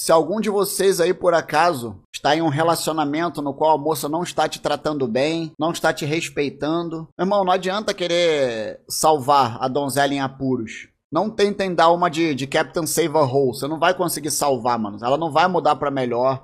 Se algum de vocês aí por acaso está em um relacionamento no qual a moça não está te tratando bem, não está te respeitando, irmão, não adianta querer salvar a donzela em apuros. Não tentem dar uma de, de Captain Save a Hole. Você não vai conseguir salvar, mano. Ela não vai mudar para melhor.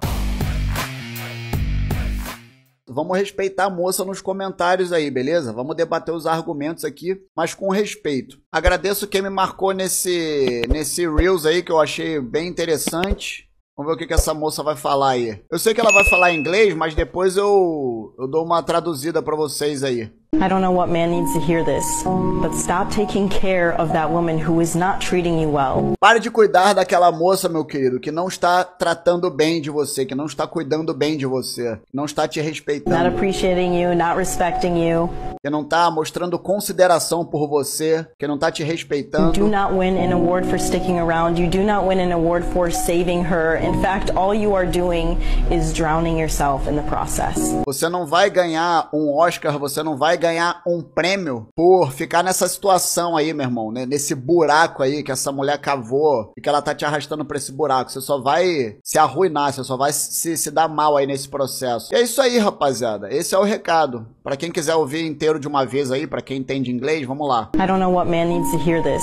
Vamos respeitar a moça nos comentários aí, beleza? Vamos debater os argumentos aqui, mas com respeito. Agradeço quem me marcou nesse, nesse Reels aí, que eu achei bem interessante. Vamos ver o que, que essa moça vai falar aí. Eu sei que ela vai falar inglês, mas depois eu, eu dou uma traduzida para vocês aí. I don't know what man needs to hear this, but stop taking care of that woman who is not treating you well. Pare de cuidar daquela moça, meu querido, que não está tratando bem de você, que não está cuidando bem de você, que não está te respeitando. Not appreciating you, not respecting you. Que não está mostrando consideração por você, que não está te respeitando. You do not win an award for sticking around. You do not win an award for saving her. In fact, all you are doing is drowning yourself in the process. Você não vai ganhar um Oscar, você não vai ganhar um prêmio por ficar nessa situação aí, meu irmão, né? Nesse buraco aí que essa mulher cavou e que ela tá te arrastando pra esse buraco. Você só vai se arruinar, você só vai se, se dar mal aí nesse processo. E é isso aí, rapaziada. Esse é o recado. Para quem quiser ouvir inteiro de uma vez aí, para quem entende inglês, vamos lá. I don't know what man needs to hear this,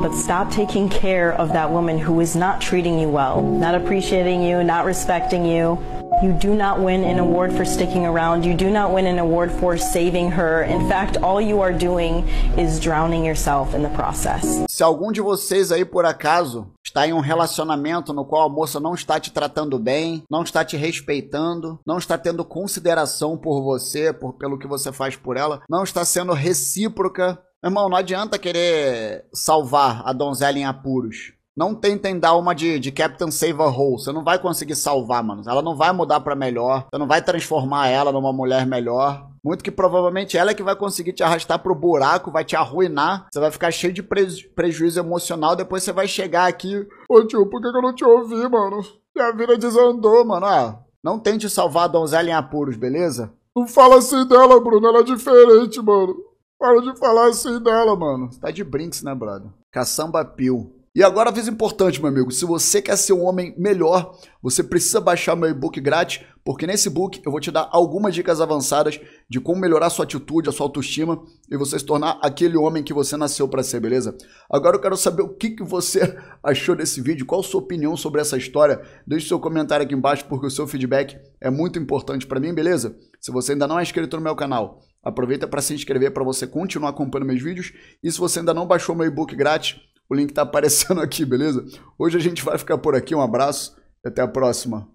but stop taking care of that woman who is not treating you well, not appreciating you, not respecting you. You do not win an award for sticking around. You do not win an award for saving her. In fact, all you are doing is drowning yourself in the process. Se algum de vocês aí por acaso está em um relacionamento no qual a moça não está te tratando bem, não está te respeitando, não está tendo consideração por você, por pelo que você faz por ela, não está sendo recíproca, irmão, não adianta querer salvar a donzela em apuros. Não tentem dar uma de, de Captain Save a Hole. Você não vai conseguir salvar, mano. Ela não vai mudar para melhor. Você não vai transformar ela numa mulher melhor. Muito que provavelmente ela é que vai conseguir te arrastar pro buraco, vai te arruinar. Você vai ficar cheio de preju prejuízo emocional. Depois você vai chegar aqui. Ô tio, por que, eu não te ouvi, mano? Minha vida desandou, mano. Ah, não tente salvar a donzela em apuros, beleza? Não fala assim dela, Bruno. Ela é diferente, mano. Para de falar assim dela, mano. Você tá de brinks, né, brother? Caçamba Pio. E agora, aviso importante, meu amigo: se você quer ser um homem melhor, você precisa baixar meu e-book grátis, porque nesse book eu vou te dar algumas dicas avançadas de como melhorar sua atitude, a sua autoestima e você se tornar aquele homem que você nasceu para ser, beleza? Agora eu quero saber o que, que você achou desse vídeo, qual a sua opinião sobre essa história. Deixe seu comentário aqui embaixo, porque o seu feedback é muito importante para mim, beleza? Se você ainda não é inscrito no meu canal, aproveita para se inscrever para você continuar acompanhando meus vídeos. E se você ainda não baixou meu e-book grátis, o link tá aparecendo aqui, beleza? Hoje a gente vai ficar por aqui. Um abraço e até a próxima.